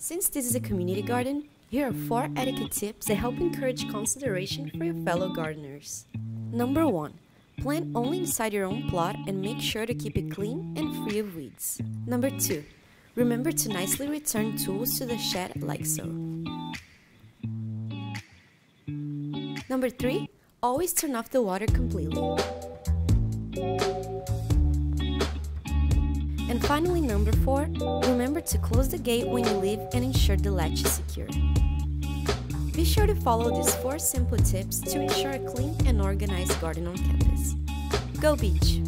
Since this is a community garden, here are 4 etiquette tips that help encourage consideration for your fellow gardeners. Number 1. Plant only inside your own plot and make sure to keep it clean and free of weeds. Number 2. Remember to nicely return tools to the shed like so. Number 3. Always turn off the water completely. And finally, number 4. Remember to close the gate when you leave and ensure the latch is secure. Be sure to follow these 4 simple tips to ensure a clean and organized garden on campus. Go Beach!